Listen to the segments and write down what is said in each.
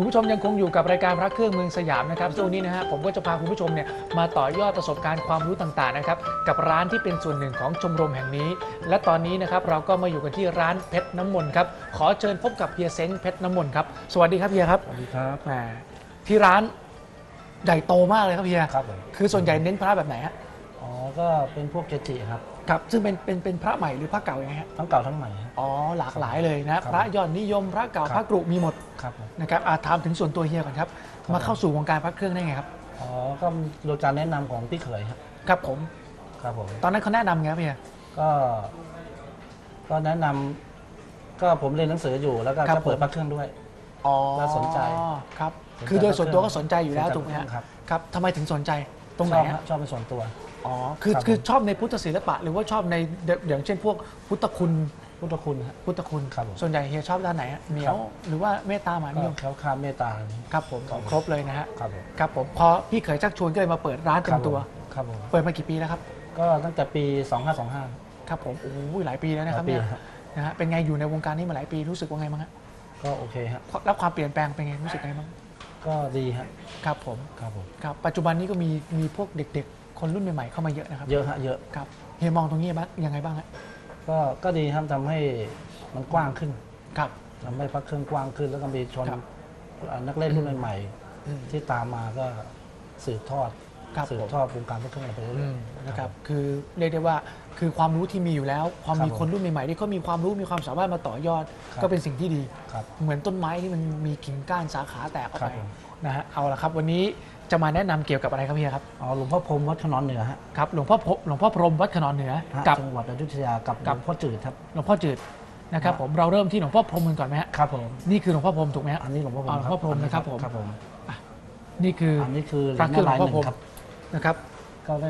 คุณผู้ชมยังคงอยู่กับรายการพระเครื่องเมืองสยามนะครับช่วงนี้นะฮะผมก็จะพาคุณผู้ชมเนี่ยมาต่อยอดประสบการณ์ความรู้ต่างๆนะครับกับร้านที่เป็นส่วนหนึ่งของชมรมแห่งนี้ และตอนนี้นะครับเราก็มาอยู่กันที่ร้านเพชรน้ำมนต์ครับขอเชิญพบกับเฮียเซ้งเพชรน้ำมนต์ครับสวัสดีครับเฮียครับสวัสดีครับแหมที่ร้านใหญ่โตมากเลยครับเฮียครับผมคือส่วนใหญ่เน้นพระแบบไหนฮะอ๋อก็เป็นพวกเกจิครับ ครับซึ่งเป็นเป็นเป็นพระใหม่หรือพระเก่ายังไงฮะทั้งเก่าทั้งใหม่ฮะอ๋อหลากหลายเลยนะ พระยอดนิยมพระเก่าครับ พระกรุมีหมดครับผม นะครับอาถามถึงส่วนตัวเฮียก่อนครับครับ มาเข้าสู่วงการพระเครื่องได้ไงครับอ๋อ ก็โดยการแนะนำของพี่เขยครับครับผม ครับผม ตอนนั้นเขาแนะนำไงครับเฮีย ก็ ก็แนะนำก็ผมเรียนหนังสืออยู่แล้วก็ครับจะเปิดผม พระเครื่องด้วย อ๋อแล้วสนใจครับสนใจคือโดยส่วนตัวพระเครื่องก็สนใจอยู่แล้วสนใจถูกไหมฮะครับ ครับทำไมถึงสนใจตรงไหนชอบฮะฮะชอบเป็นส่วนตัว อ๋อ คือครับคือผมชอบในพุทธศิลปะ หรือว่าชอบในเดอย่างเช่นพวกพุทธคุณ พุทธคุณฮะ พุทธคุณ ครับผมส่วนใหญ่เฮียชอบด้านไหนฮะเหนียครัวบหรือว่าเมตตามหานิก็ยมแคล้วคลาดเมตตาครับผมครับครบเลยนะฮะ ครับผมครับผมพอพี่เขยชักชวนก็เลยมาเปิดร้านเต็มตัว ครับผมเปิดมากี่ปีแล้วครับ ก็ตั้งแต่ปี 2525 ครับผม โอ้ยหลายปีแล้วนะครับหลายปีเนี่ยครับ นะฮะ เป็นไงอยู่ในวงการนี้มาหลายปีรู้สึกว่าไงบ้างฮะ ก็โอเคฮะแล้วความเปลี่ยนแปลงเป็นไงรู้สึกไงบ้าง ก็ดีฮะครับผม ครับผม ครับ ปัจจุบันนี้ก็มีมีพวกเด็กๆ คนรุ่นใหม่ๆเข้ามาเยอะนะครับเยอะฮะเยอะครับเฮียมองตรงนี้บ้างยังไงบ้างฮะก็ก็ดีครับทำให้มันกว้างขึ้นครับทำให้พระเครื่องกว้างขึ้น แล้วก็มีชนครับอ่านักเล่นรุ่นใหม่อืม ๆที่ตามมาก็สืบทอดครับ สืบผมทอดวงการพระเครื่องเราไปเรื่อือยมๆนะครับ คือเรียกได้ว่า คือความรู้ที่มีอยู่แล้ว ความครับมีคนรุ่นใหม่ๆที่เขามีความรู้ มีความสามารถมาต่อยอด ครับ ก็เป็นสิ่งที่ดี ครับ เหมือนต้นไม้ที่มันมีกิ่งก้านสาขาแตกออกครัไปบผม นะฮะ เอาละครับ วันนี้ จะมาแนะนำเกี่ยวกับอะไรครับเฮียครับอ๋อหลวงพ่อพรหมวัดขนอนเหนือฮะครับหลวงพ่อพหลวงพ่อพรหมวัดขนอนเหนือฮะกับ จังหวัดอยุธยากับหกัลบวงพ่อจืดครับ หลวงพ่อจืดนะครับฮะผมเราเริ่มที่หลวงพ่อพรหมกันก่อนไหมฮะครับผมนี่คือหลวงพ่อพรหมถูกไหมฮะ อันนี้หลวงพ่อพรหอ๋อมหลวงพ่อพรหมนะครับผม ครับผมนี่คืออันนี้คือเหพรีระยญเครื่องนารายณ์หลหวงพ่อพรหมนึ่งครับนะครับก็ได้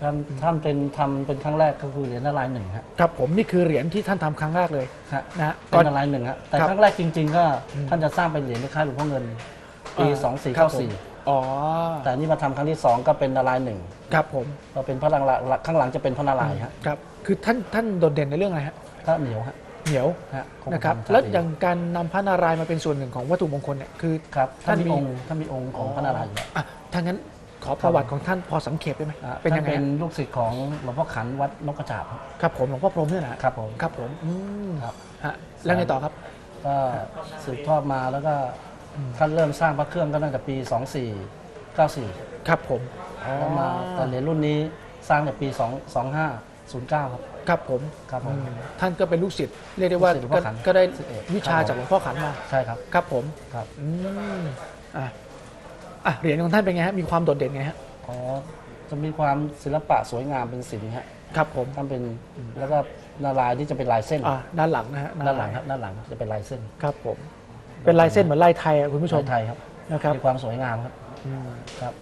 ท่านท่านเป็นทำเป็นครั้งแรกก็คือเหรียญนารายณ์หนึ่งฮะครับผมนี่คือเหรียญที่ท่านทำครั้งแรกเลยฮะนะฮะเป็นนารายณ์หนึ่งฮะแต่ครับครั้งแรกจริง ๆ ก็อืมท่านจะสร้างเป็นเหรียญคล้ายๆหลวงพ่อเงินปีอ่า สองสี่ครัเก้าบผมสี่ อ๋อแต่อันนี่มาทำครั้งที่สองก็เป็นนารายณ์หนึ่งครับผมก็เป็นพระลังละข้างหลังจะเป็นพระนารายณ์ฮะครับ คือท่านท่านโดดเด่นในเรื่องอะไรฮะพระเหนียวฮะเหนียวฮะงนะครับธมแล้วชติอย่างการนำพระนารายณ์มาเป็นส่วนหนึ่งของวัตถุมงคลเนี่ยคือ ครับท่าท่านนมีมีองค์ท่านมีองค์ของพระนารายณ์อยู่แล้ว อะถ้างั้นขอประวัติของท่านพอสังเขปได้ไหมอ่าเป็นยังไงท่าเป็นฮะลูกศิษย์ของหลวงพ่อขันวัดนกกระจาบครับครับผมหลวงพ่อพรหมเนี่ยนะครับผม ครับผมอืมครับ ฮะแล้วไงต่อครับ ก็สืบทอดมาแล้วก็อืม ท่านเริ่มสร้างพระเครื่องก็ตั้งแต่ปี 2494ครับผมอ๋อแล้วมาแต่เหรียญรุ่นนี้สร้างในปี 2 2509 ครับ ครับผมครับผม อืมท่านก็เป็นลูกศิษย์เรียกได้ว่าลูกศิษย์หลวงพ่ก็อขันก็ได้ศิษย์เอกวิชาครับผมจากหลวงพ่อขันมา ใช่ครับครับผมครับอืมอะอะเหรียญของท่านเป็นไงฮะมีความโดดเด่นไงฮะอ๋อจะมีความศิลปะสวยงามเป็นศิลป์ฮะครับผมท่านเป็นแล้วก็นารายณ์ที่จะเป็นลายเส้นอะด้านหลังนะฮะด้านหลังครับด้านหลังจะเป็นลายเส้น ครับผม เป็นลายเส้นเหมือนลายไทยอะคุณผู้ชมลายไทยครับนะครับมีความสวยงามครับอืมครับ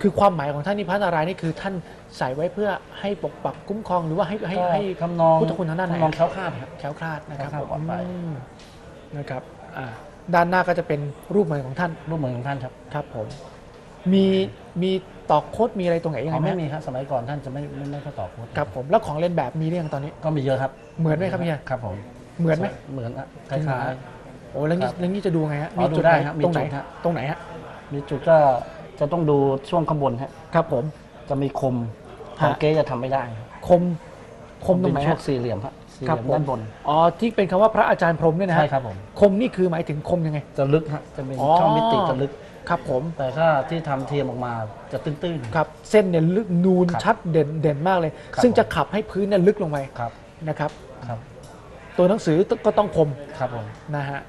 คือความหมายของท่านนิพพานารายณ์นี่คือท่านใส่ไว้เพื่อให้ปกปักคุ้มครองหรือว่าให้ให้ก็ให้ทำนองพุทธคุณทางด้านไหนทำนองแคล้วคลาดครับแคล้วคลาดนะครับแคล้วคลาดปลอดภัยอืมนะครับอ่าด้านหน้าก็จะเป็นรูปเหมือนของท่านรูปเหมือนของท่านครับครับผมมีมีตอกโคดมีอะไรตรงไหนยังอ๋ไงอไหมไม่มีครับสมัยก่อนท่านจะไม่ไม่ไม่ค่อยตอบโค้ดครับผมแล้วของเล่นแบบมีเรื่องตอนนี้ก็มีเยอะครับ เหมือนไหมครับเฮียครับผมเหมือนไหมเหมือนอะคจริงเหรอล้าย โอ้แล้วนี่ครับแล้วนี่จะดูไงฮะอ๋อดูจุดได้ไหนครับมีตรงไหนจุดฮะตรงไหนฮะๆมีจุดก็จะต้องดูช่วงข้างบนฮะครับผมจะมีคมฮะของเก๊จะทำไม่ได้ครับคมคมตรงไหนเป็นช่วฮะงสี่เหลี่ยมครับสี่เหครับลี่ยมผมด้านบนอ๋อที่เป็นคำว่าพระอาจารย์พรหมเนี่ยนะฮะใช่ครับผมคมนี่คือหมายถึงคมยังไง จะลึกฮะจะเป็นอ๋อช่องมิติจะลึกครับผมแต่ถ้าที่ทำเทียมออกมาจะตื้นๆครับ เส้นเนี่ยลึกนูนครับชัดเด่นเด่นมากเลยครับซึ่งผมจะขับให้พื้นเนี่ยลึกลงไปครับนะครับครับ ตัวหนังสือก็ต้องคมครับผมนะฮะ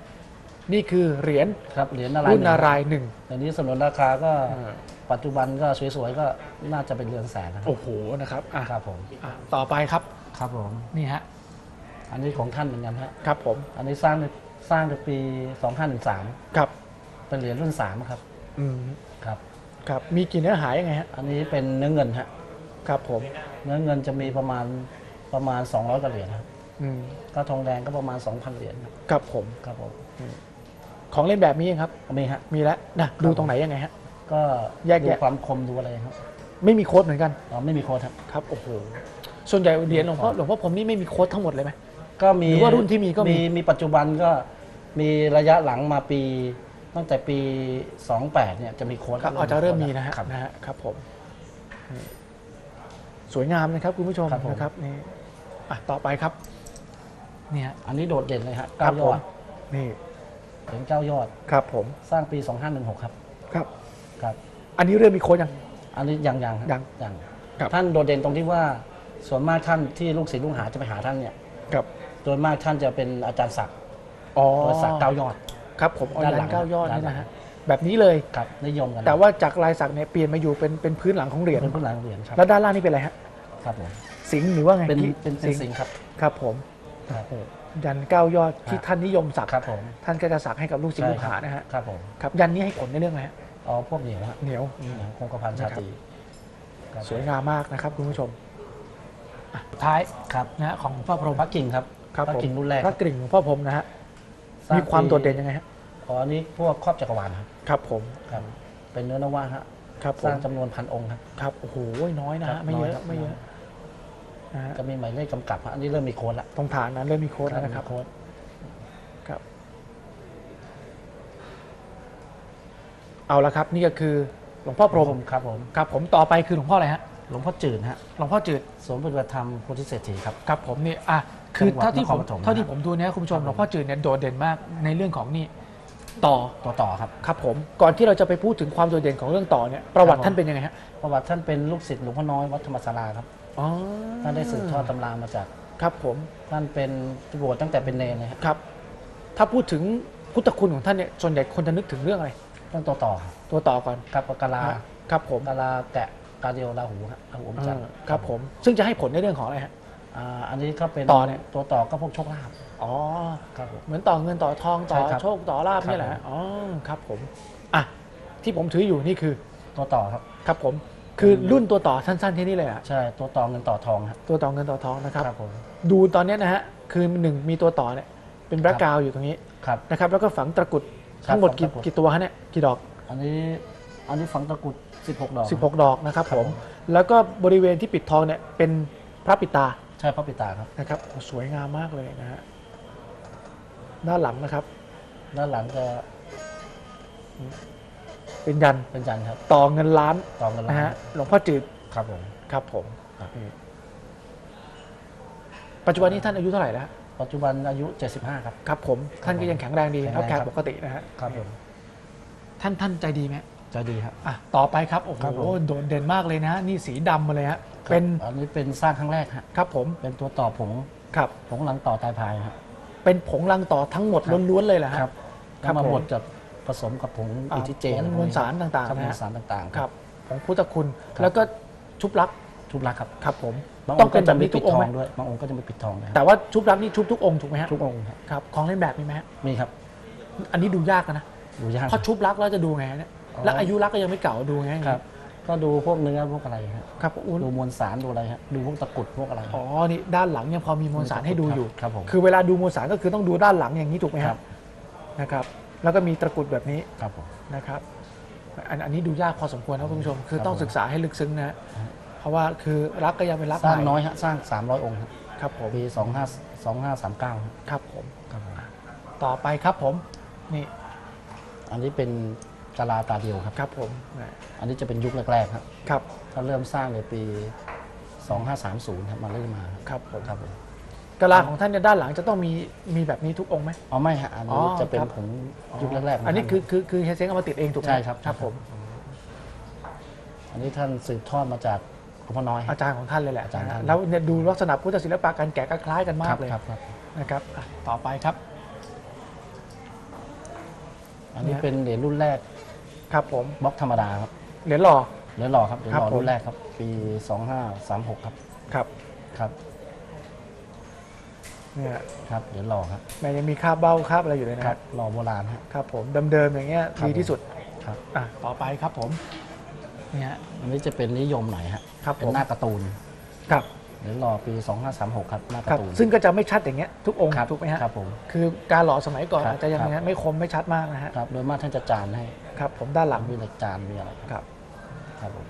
นี่คือเหรียญครับเหรียญนารายรุ่นณ์หนานึ่งรายณ์หนึ่งอันนี้สนุนราคาก็อ่าปัจจุบันก็สวยๆก็น่าจะเป็นเรือนแสนนะครับโอ้โหนะครับอะครับผมอะต่อไปครับครับผมนี่ฮะอันนี้ของท่านเหมือนกันฮะครับผม อันนี้สร้างในสร้างในปี 2513ครับเป็นเหรียญรุ่น3ครับอืมครับครับมีกี่เนื้อหายังไงฮะอันนี้เป็นเนื้อเงินฮะครับผมเนื้อเงินจะมีประมาณประมาณ 200กว่าเหรียญครับอืมก็ทองแดงก็ประมาณ 2,000 เหรียญครับครับผมครับผม ของเล่นแบบนี้ยังครับมีฮะ มีแล้วนะดูตรงไหนยังไงฮะ ก็แยกดูแยะ ความคมดูอะไรครับไม่มีโค้ดเหมือนกันอ๋อไม่มีโค้ดครับ ครับโอ้โหส่วนใหญ่เหรียญหลวงพ่อหลวงพ่อผมนี่ไม่มีโค้ดทั้งหมดเลยไหม ก็มีหรือว่ารุ่นที่มีก็มี มีปัจจุบันก็มีระยะหลังมาปี ตั้งแต่ปี 28เนี่ยจะมีโค้ดครับอาจจะเริ่มมีนะฮะครับ นะฮะครับผมนี่สวยงามนะครับคุณผู้ชมครับผม นะครับนี่อะต่อไปครับเนี่ยอันนี้โดดเด่นเลยฮะครัเก้าบยผอมดนี่ ถึงเก้ายอด ครับผมสร้างปี 2516 ครับครับ ครับ อันนี้เริ่มมีโค้ดยัง อันนี้ยังยังฮะยังยังครับ ท่านโดดเด่นตรงที่ว่าส่วนมากท่านที่ลูกศิษย์ลูกหาจะไปหาท่านเนี่ยครับโดยมากท่านจะเป็นอาจารย์ศักดิ์อ๋อรอยสักเก้ายอด ครับผมเอาด้านหลัยังนเก้ายอดด้านนี่หลัง นะฮะแบบนี้เลย ครับนิยมกันแต่ว่าจากลายสักเนี่ยเปลี่ยนมาอยู่เป็นเป็นพื้นหลังของเหรียญเป็นผู้หลังเหรียญครับแล้วด้านล่างนี่เป็นอะไรฮะครับผมสิงห์หรือว่าไงเป็นที่เป็นเป็นสิงห์ครับ ครับผมครับ ยันเก้ายอดที่ครับท่านนิยมสักครับผมท่านก็จะสักให้กับลูกศิษย์ลูกหานะฮะครับผมครับยันนี้ให้ผลในเรื่องอะไรฮะอ๋อพวกเหนียวฮะเหนียวเหนียวคงกระพันชาตรีครับสวยงามมากนะครับคุณผู้ชมอะสุดท้ายครับนะฮะของพ่อพรหมพระกิ่งครับครับพระผมกิ่งรุ่นแรกพระกริ่งของพ่อพรหมนะฮะสร้งมีความปีโดดเด่นยังไงฮะอ๋ออันนี้พวกครอบจักรวาลครับครับผมครับเป็นเนื้อนวะฮะครับผสร้ามงจำนวนพันองค์ครับครับโอ้โหน้อยนะครัฮะบไม่เยน้อยอะครับไม่เยอะน้อยนะฮะ จะมีหมายเลขกำกับฮะอันนี้เริ่มมีโค้ดละตรงฐานนั้นเริ่มมีโค้ดแล้วนะครับมีโค้ดครับเอาละครับ นี่ก็คือหลวงพ่อพรหมครับผมครับผมต่อไปคือหลวงพ่ออะไรฮะหลวงพ่อจืดฮะหลวงพ่อจืดสวนปฏิบัติธรรมโพธิเศรษฐีครับครับผมนี่อะคือจังหวัดเท่าที่ผมนครปฐมเท่าที่นะผมดูเนี่ยคุณผู้ชมครับหลวงพ่อจืดเนี่ยโดดเด่นมากในเรื่องของนี่ต่อตัวต่อครับครับผมก่อนที่เราจะไปพูดถึงความโดดเด่นของเรื่องต่อเนี่ยประวัติครับผมท่านเป็นยังไงฮะประวัติท่านเป็นลูกศิษย์หลวงพ่อน้อยวัดธรรมศาลาครับ อ๋อท่านได้สืบทอดตำรามาจาก ครับผม ท่านเป็นบวชตั้งแต่เป็นเนรเลยครับครับ ถ้าพูดถึงพุทธคุณของท่านเนี่ยส่วนใหญ่คนจะนึกถึงเรื่องอะไรต้องตัวต่อ ตัวต่อก่อนครับกาลาครับผมกาลาแกะกาเดียวราหูฮะราหูอมจันทร์เออครับผม ซึ่งจะให้ผลในเรื่องของอะไรฮะอ่าอันนี้ก็เป็นต่อเนี่ยตัวต่อก็พวกโชคลาภอ๋อครับผมเหมือนต่อเงินต่อทองต่อใช่ครับโชคต่อลาบครับเนี่ยแหละฮะผมอ๋อครับผมอะที่ผมถืออยู่นี่คือตัวต่อครับ ครับผม คือรุ่นตัวต่อสั้นๆที่นี่เลยอะใช่ตัวต่อเงินต่อทองครับตัวต่อเงินต่อทองนะครับครับผมดูตอนเนี้ยนะฮะคือหนึ่งมีตัวต่อเนี่ยเป็นแบล็กครับกราวอยู่ตรงนี้ครับ นะครับแล้วก็ฝังตะกรุดครับทั้งหมดฝังกี่ตะกรุดกี่ตัวฮะเนี่ยกี่ดอก อันนี้อันนี้ฝังตะกรุด16 ดอก 16 ดอกนะครับครับผมผมแล้วก็บริเวณที่ปิดทองเนี่ยเป็นพระปิดตาใช่พระปิตาครับ นะครับโอ้สวยงามมากเลยนะฮะด้านหลังนะครับ ด้านหลังจะ เป็นยันเป็นจันทร์ครับ ต่อเงินล้านต่อเงินล้านะนฮะหลวงพ่อจืดครับผม ครับผมครับ นี่ปัจจุบันนี้ท่านอายุเท่าไหร่แล้วปัจจุบันอายุ 75 ครับ ครับผมท่านก็ยังแข็งแรงดีแข็งแรงเท่าแก่ครับปกตินะฮะครับผมท่านท่านใจดีไหมใจดีครับ อะต่อไปครับโอ้โหครับผม โดดเด่นมากเลยนะฮะนี่สีดำมาเลยฮะเป็นอันนี้เป็นสร้างครั้งแรกฮะครับผมเป็นตัวต่อผงครับ ผงหลังต่อตายพายครับ เป็นผงรังต่อทั้งหมดครับ ล้วนๆเลยเหรอฮะ ครับครับแล้วมาผม บดกับผ สมกับผงอ่าอิทิเจผงอะไรพมวกวลนี้สารต่างครับๆมนะวลฮะสารต่างๆ ครับของพุทธคุณครับแล้วก็ชุบลักษณ์ชุบลักครับครับผมบางต้อองงค์เป็ก็นแบจะบไม่นี้ปิทุดกองทค์อไหมงด้วยบางองค์ก็จะไม่ปิดทองนะครับแต่ว่าชุบลักษณ์นี่ชุบทุกองค์ถูกไหมฮะทุกองค์ครับครับของเล่นแบบมีไหมฮะมีครับ อันนี้ดูยากนะดูยากเพราะชุบลักษณ์แล้วจะดูไงฮะเนี่ยอ๋อแล้วอายุลักษณ์ก็ยังไม่เก่าดูไงครับก็ดูพวกเนื้อพวกอะไรครับครับอุ้นดูมวลสารดูอะไรฮะดูพวกตะกรุดพวกอะไรอ๋อนี่ด้านหลังยังพอมีมวลสารให้ดูอยู่ครับผมคือเวลาดูมวลสารก็คือต้องดูด้านหลังอย่างนี้ถูกไหมคครัรับบนะครับ แล้วก็มีตะกรุดแบบนี้ครับผมนะครับอันอันนี้ดูยากพอสมควรนะคุณผู้ชม คือครับต้องผมศึกษาให้ลึกซึ้งนะฮะครับเพราะว่าคือรักก็ยังเป็นรักสร้างใหม่น้อยฮะสร้าง 300 องค์ครับครับผมปี25 2539ครับครับผมครับผมต่อไปครับผมนี่ อันนี้เป็นกาลาตาเดียวครับครับผมนะอันนี้จะเป็นยุคแรกๆครับครับถ้าเริ่มสร้างในปี 2530 ครับมาเรื่อยมาครับผมครับผม กะลาของท่านเนี่ยด้านหลังจะต้องมีมีแบบนี้ทุกองค์ไหม อ๋อไม่ฮะอันอ๋นี้อจะเป็นครับผงยุคแรกๆขงอันนี้ท่าคือคือคือเฮยเซงเอามาติดเองถูกไหมใช่ครับครับผม อันนี้ท่านสืบทอดมาจากหลวงพ่อน้อย อาจารย์ของท่านเลยแหละอาจารย์ท่าน แล้วเนี่ยดูลักษณะพุทธศิลปะการแกะก็คล้ายกันมาครักเลยครับครับ นะครับอะต่อไปครับ อันนี้เนี่ยเป็นเหรียญรุ่นแรกครับผมบล็อกธรรมดาครับ เหรียญหล่อ เหรียญหล่อครับเหรียญหล่อครับผม รุ่นแรกครับ ปี 2536 ครับ ครับ ครับ เนี่ยครับเหรียญหล่อครับแม่ยังมีคราบเบ้าคราบอะไรอยู่เลยนะคครัรับบหล่อโบราณฮะ ครับผมเดิมๆอย่างเงี้ยครับ ดีที่สุดครับอะต่อไปครับผมเนี่ย อันนี้จะเป็นนิยมหน่อยฮะครับเป็นผม หน้าการ์ตูนครับเหรียญหล่อปี 2536 ครับหน้าคการ์รับตูนซึ่งก็จะไม่ชัดอย่างเงี้ยทุกองค์ครับถูกไหมฮะครับผม คือการหล่อสมัยก่อนครับอาจจะยังครับไงไม่คมไม่ชัดมากนะฮะครับโดยมากท่านจะจานให้ครับผมด้านหลังมีเหล็กจานมีอะไรครับ ครับผม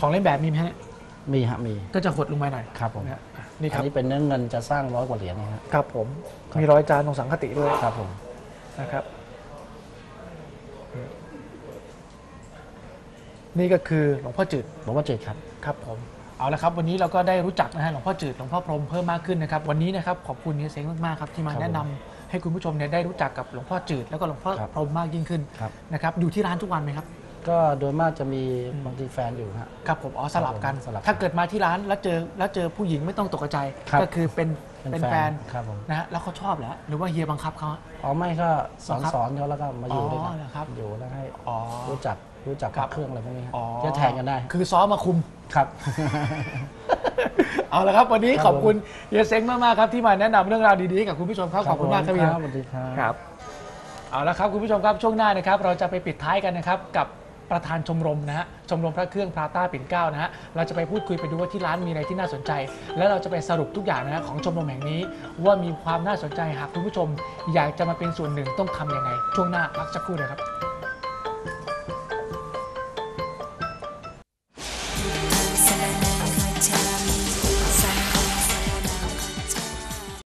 ของเล่นแบบมีไหมฮะ มีฮะมี ก็จะหดลงไปหน่อยครับผม นะฮะอะนี่คอัรันบนี้เป็นเนื้อเงินจะสร้างร้อยกว่าเหรียญนะฮะครับผมครับมีรอยจานตรงสังคติด้วยครับผมนะครับ นี่ก็คือหลวงพ่อจืด หลวงพ่อเจดครับ ครับผมเอาละครับวันนี้เราก็ได้รู้จักนะฮะหลวงพ่อจืดหลวงพ่อพรหมเพิ่มมากขึ้นนะครับวันนี้นะครับขอบคุณเฮียเซ้งมากๆครับที่มาครับแนะนำให้คุณผู้ชมเนี่ยได้รู้จักกับหลวงพ่อจืดแล้วก็หลวงพ่อครับพรหมมากยิ่งขึ้นครับ นะครับอยู่ที่ร้านทุกวันไหมครับ ก็โดยมากจะมีบางทีแฟนอยู่ฮะ ครับผมอ๋อสลับกัน สลับกันถ้าเกิดมาที่ร้านแล้วเจอแล้วเจอผู้หญิงไม่ต้องตกใจครับก็คือเป็นเป็นแฟนครับผม นะฮะแล้วเขาชอบเหรอหรือว่าเฮียบังคับเขาอ๋อไม่ก็สอนบังคับสอนเขาแล้วก็มาอยู่ด้วยกัอ๋อเหรอครับอยู่แล้วให้อ๋อรู้จักรู้จักครับเครื่องอะไรพวกนี้ฮะอ๋อจะแทนกันได้คือซ้อมมาคุม ครับ เอาละครับ วันนี้ครับ ขอบคุณเฮียเซ้งมากๆครับที่มาแนะนำเรื่องราวดีๆให้กับคุณผู้ชมครับขอบคุณมากครับเฮีย สวัสดีครับ ครับ เอาละครับ คุณผู้ชมครับช่วงหน้านะครับ เราจะไปปิดท้ายกันนะครับ กับ ประธานชมรมนะฮะชมรมพระเครื่องพราต้าปิ่นเกล้านะฮะเราจะไปพูดคุยไปดูว่าที่ร้านมีอะไรที่น่าสนใจ แล้วเราจะไปสรุปทุกอย่างนะฮะของชมรมแห่งนี้ ว่ามีความน่าสนใจหากคุณผู้ชม อยากจะมาเป็นส่วนหนึ่งต้องทำยังไง ช่วงหน้าพักสักครู่เดียวครับ